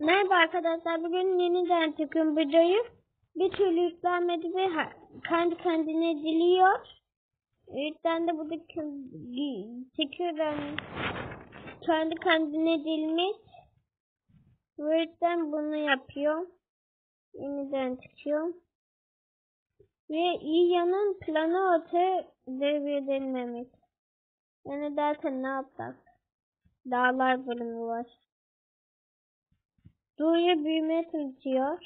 Merhaba arkadaşlar. Bugün yeniden videoyu. Bir türlü yüklenmedi ve kendi kendine diliyor. Yüzden de burada çekiyorum. Kendi kendine dilmiş. Yüzden bunu yapıyor. Yeniden çıkıyor. Ve İYA'nın planı ortaya devredilmemiş. Yani derken ne yapsak? Dağlar bölümü var. Doğuya büyüme çalışıyor.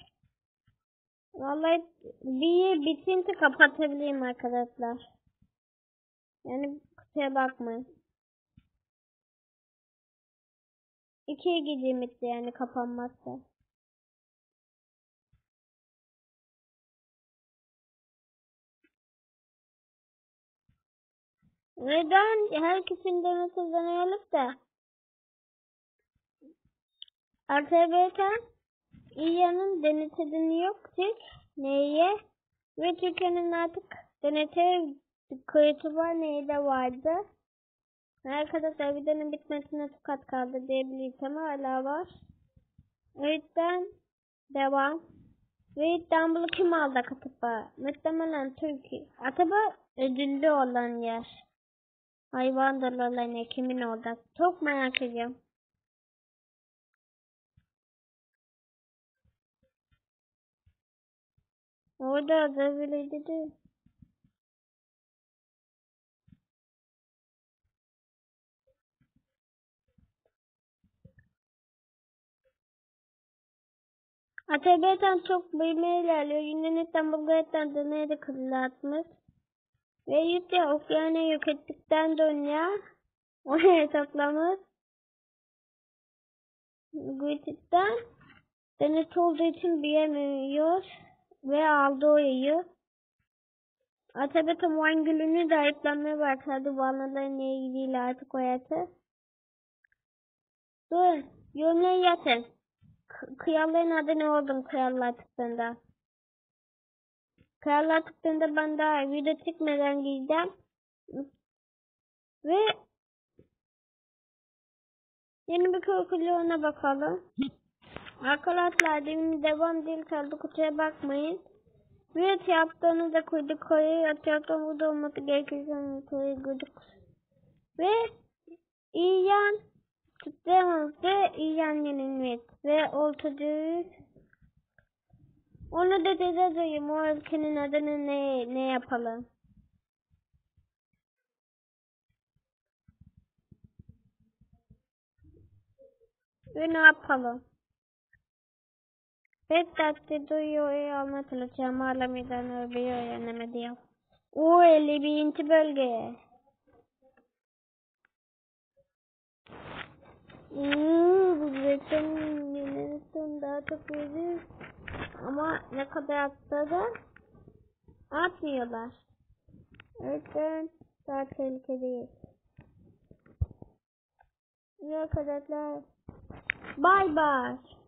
Vallahi bir bitince kapatabilirim arkadaşlar. Yani kusura bakmayın. İkiye gideyim bitti yani kapanmazsa. Neden herkesin demesi deneyelim de. ATB'den İYA'nın denetini yok Türk neye ve Türkiye'nin artık denete kayıtı var neye de vardı. Arkadaşlar videonun bitmesine çok az kaldı diyebiliriz ama hala var. O yüzden devam. Ve İstanbul'u kim aldı katıpa? Muhtemelen Türkiye. Acaba ödüllü olan yer. Hayvan dallarına kimin olacak? Çok merak ediyorum. Orada da böyle dedi. ATB'den çok büyüme ilerliyor. Yunanistan Bulgaristan de kırılatmış. Ve Yutya okyanı yok ettikten sonra oraya toplamış. Gürcistan deniz olduğu için büyemiyor ve aldı orayı. Atabe Tamuan Gülü'nü de ayıplanmaya başladı. Vanlıların ilgili artık o yatı. Dur, yorumları yatın. K- Kralların adı ne oldum krallar tıktığında? Krallar tıktığında ben daha video çıkmadan gideceğim. Ve yeni bir korkulu ona bakalım. Arkadaşlar demin devam değil kaldı kutuya bakmayın. Bir tiyatronu da koyduk oraya. Tiyatron burada olması gerekirse koyu koyduk. Ve İyan tuttuğumuz ve İyan yenilmiş. Ve ortada onu da dedeceğim. O ülkenin adını ne, ne yapalım? Ve ne yapalım? Pek dertte duyuyor. Hala meydan örbeyi öğrenemedi ya. O 51. bölge. Uuu bu üretim Yunanistan daha çok yedi. Ama ne kadar atsa da atmıyorlar. O yüzden daha tehlikeliyiz. İyi arkadaşlar. Bye bye.